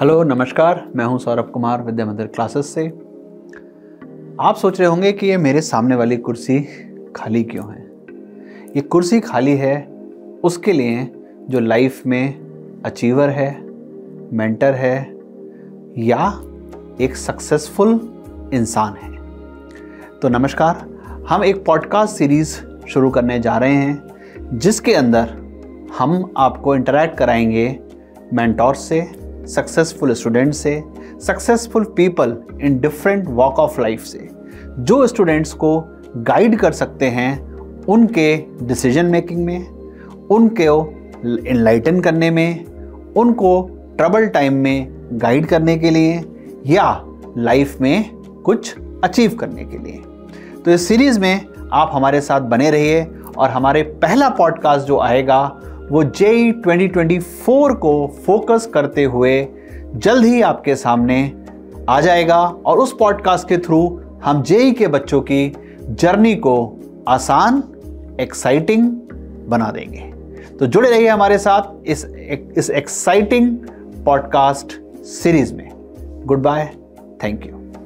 Hello, नमस्कार। मैं हूँ सौरभ कुमार विद्या मंदिर क्लासेस से। आप सोच रहे होंगे कि ये मेरे सामने वाली कुर्सी खाली क्यों है? ये कुर्सी खाली है उसके लिए जो लाइफ में अचीवर है मेंटर है, या एक सक्सेसफुल इंसान है। तो नमस्कार, हम एक पॉडकास्ट सीरीज़ शुरू करने जा रहे हैं, जिसके अंदर हम आपको इंटरेक्ट कराएँगे मेंटोर से सक्सेसफुल स्टूडेंट से successful people in different walk of life से, जो स्टूडेंट्स को गाइड कर सकते हैं उनके डिसीज़न मेकिंग में, उनके इनलाइटन करने में, उनको ट्रबल टाइम में गाइड करने के लिए या लाइफ में कुछ अचीव करने के लिए। तो इस सीरीज़ में आप हमारे साथ बने रहिए और हमारे पहला पॉडकास्ट जो आएगा वो जेई 2024 को फोकस करते हुए जल्द ही आपके सामने आ जाएगा और उस पॉडकास्ट के थ्रू हम जेई के बच्चों की जर्नी को आसान, एक्साइटिंग बना देंगे। तो जुड़े रहिए हमारे साथ इस इस एक्साइटिंग पॉडकास्ट सीरीज़ में। Goodbye thank you.